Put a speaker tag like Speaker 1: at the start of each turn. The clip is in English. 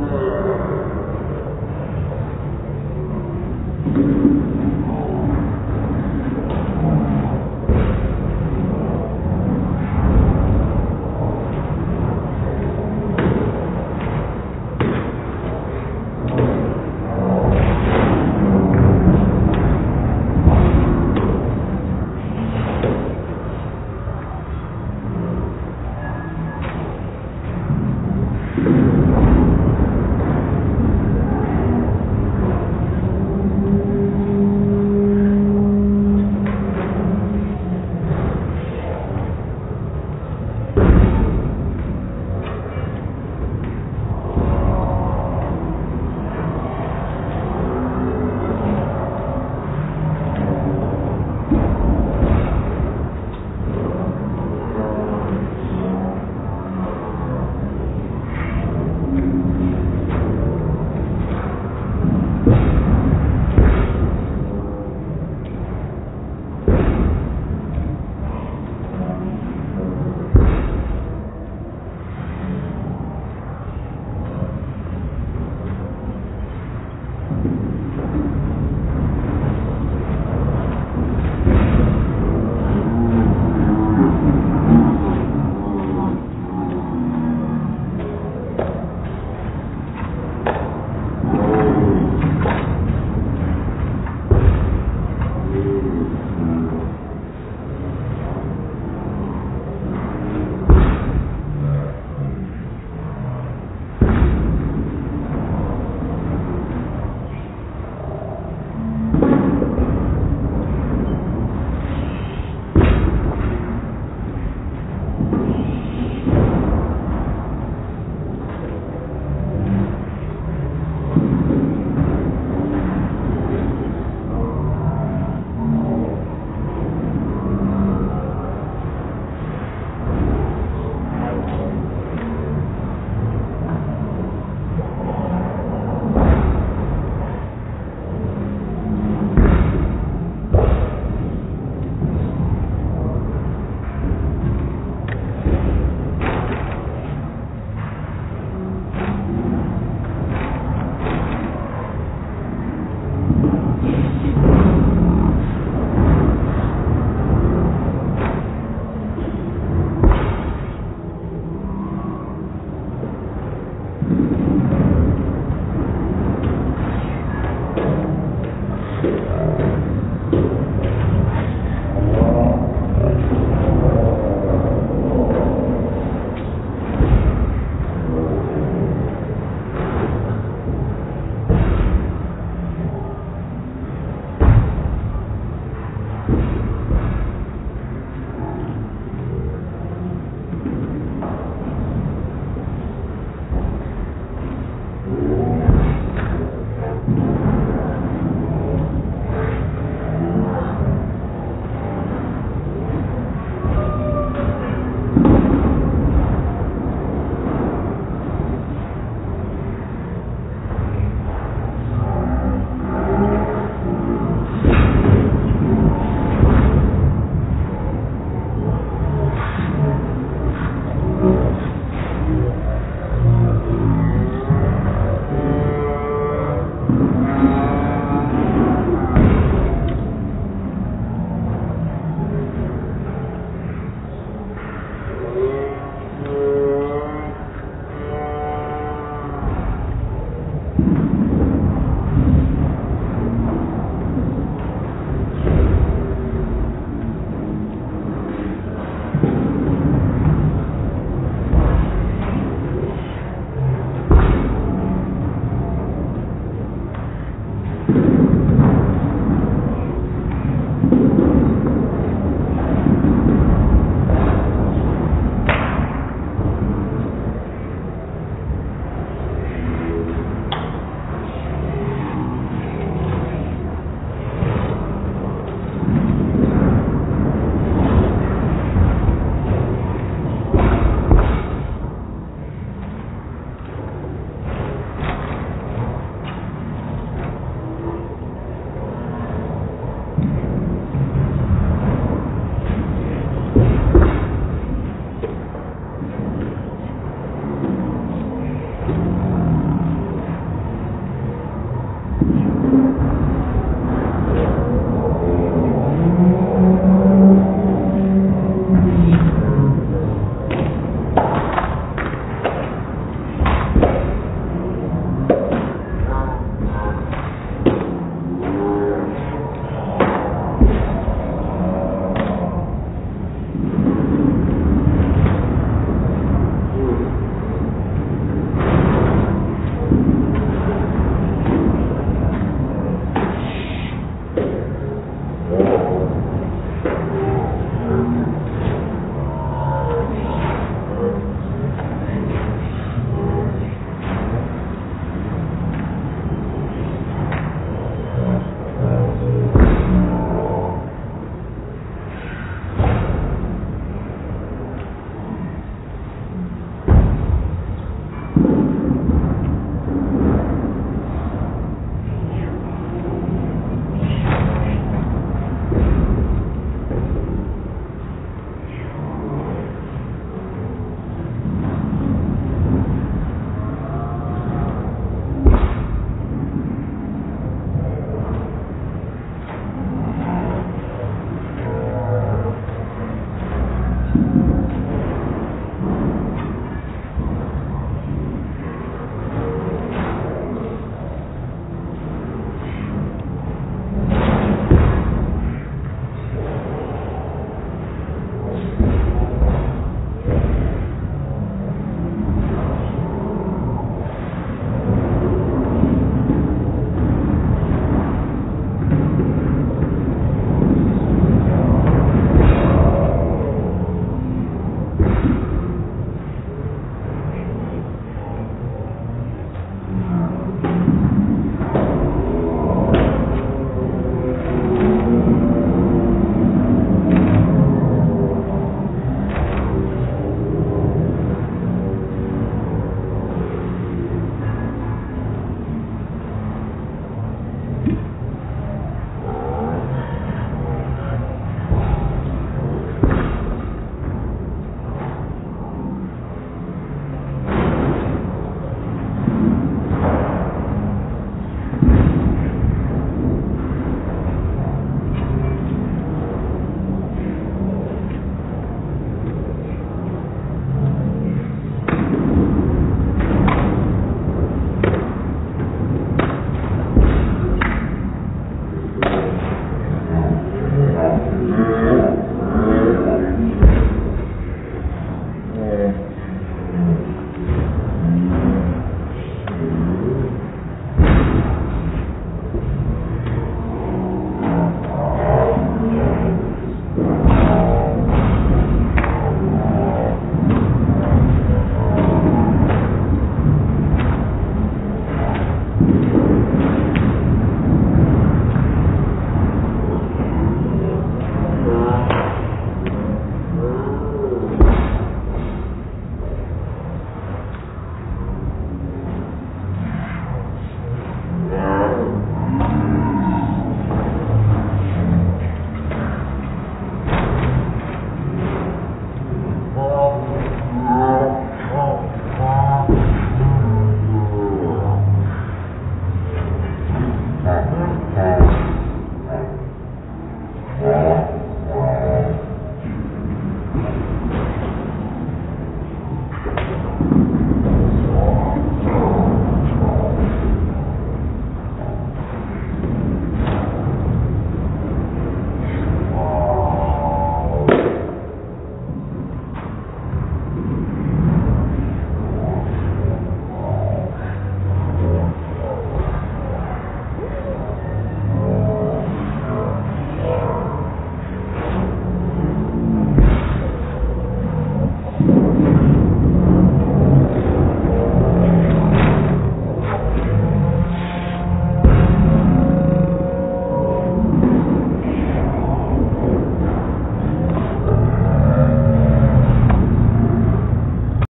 Speaker 1: Amen.